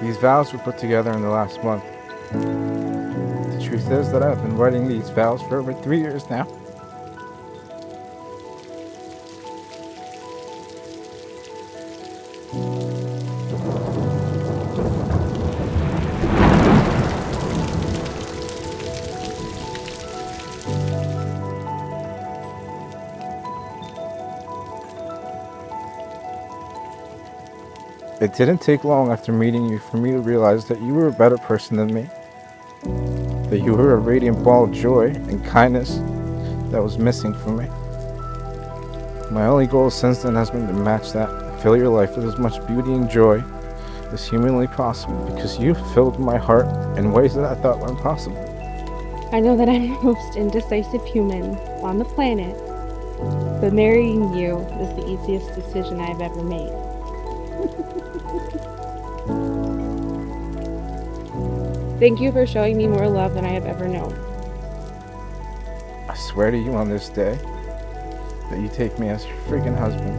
These vows were put together in the last month. The truth is that I've been writing these vows for over three years now. It didn't take long after meeting you for me to realize that you were a better person than me. That you were a radiant ball of joy and kindness that was missing from me. My only goal since then has been to match that and fill your life with as much beauty and joy as humanly possible because you filled my heart in ways that I thought were impossible. I know that I'm the most indecisive human on the planet, but marrying you is the easiest decision I've ever made. Thank you for showing me more love than I have ever known. I swear to you on this day that you take me as your freaking husband.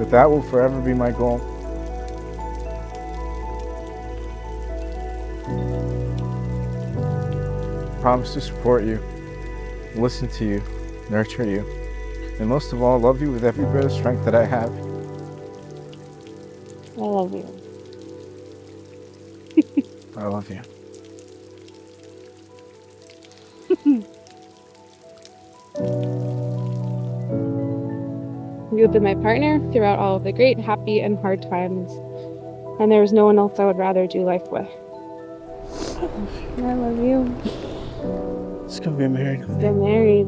That that will forever be my goal. I promise to support you, listen to you, nurture you, and most of all, love you with every bit of strength that I have. I love you. I love you. You have been my partner throughout all of the great, happy, and hard times, and there is no one else I would rather do life with. I love you. Let's go get married. Get married.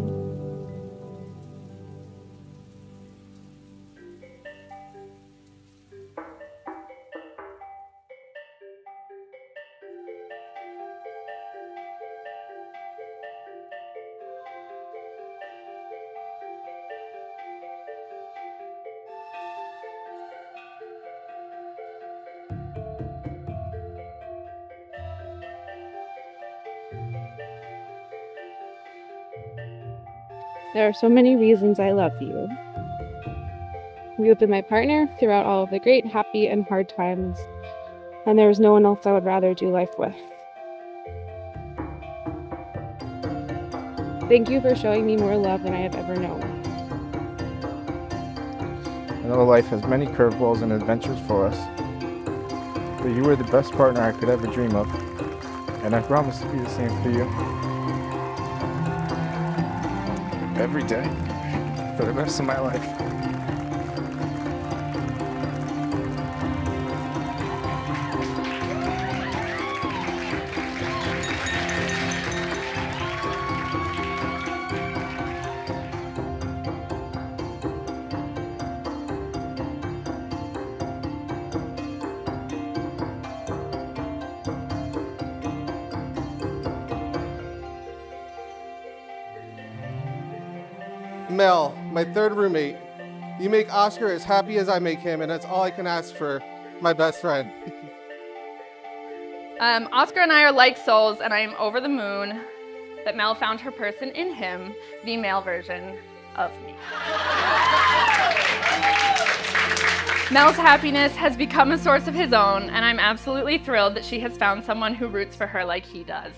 There are so many reasons I love you. You have been my partner throughout all of the great, happy, and hard times, and there is no one else I would rather do life with. Thank you for showing me more love than I have ever known. I know life has many curveballs and adventures for us, but you were the best partner I could ever dream of, and I promise to be the same for you. Every day, for the rest of my life. Mel, my third roommate. You make Oscar as happy as I make him, and that's all I can ask for my best friend. Um, Oscar and I are like souls, and I am over the moon that Mel found her person in him, the male version of me. Mel's happiness has become a source of his own, and I'm absolutely thrilled that she has found someone who roots for her like he does.